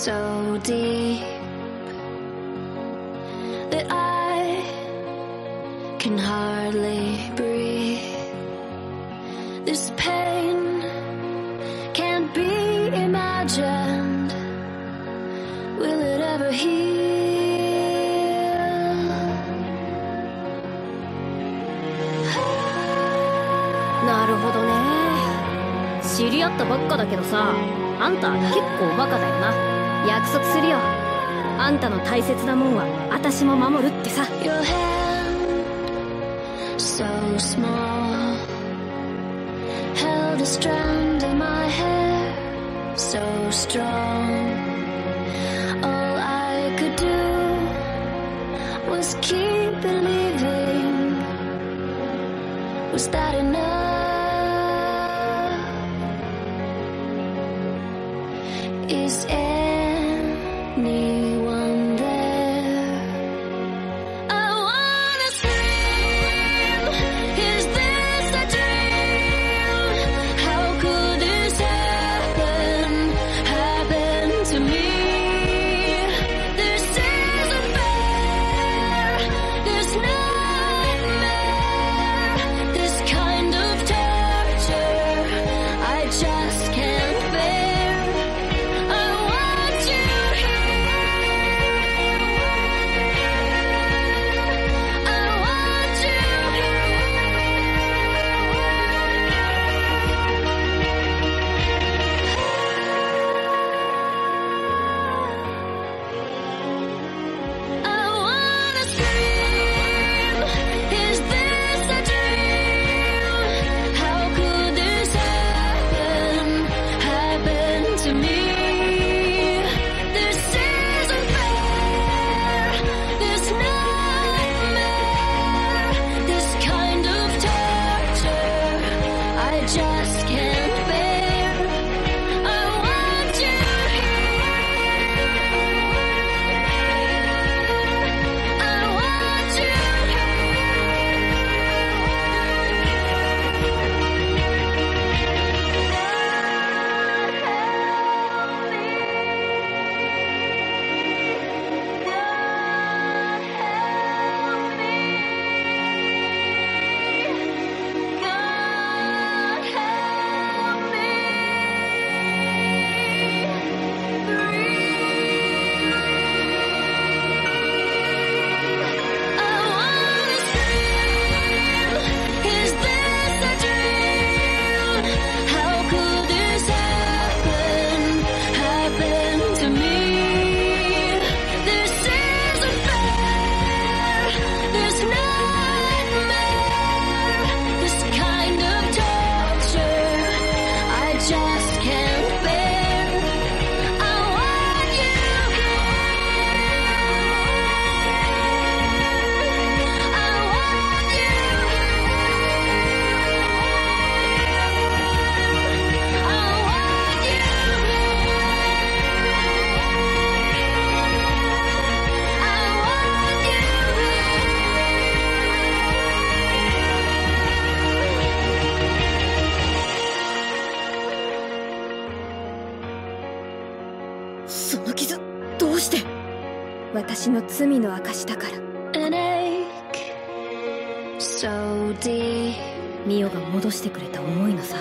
so deep that I can hardly breathe. This pain can't be imagined. Will it ever heal? なるほどね。知り合ったばっかだけどさあんた結構バカだよな約束するよあんたの大切なもんは私も守るってさ Your hand, so small, held a strand of my hair, so strong. All I could do was keep believing. Was that enough? Is it need その傷どうして？私の罪の証だから。ミオが戻してくれた思いのさ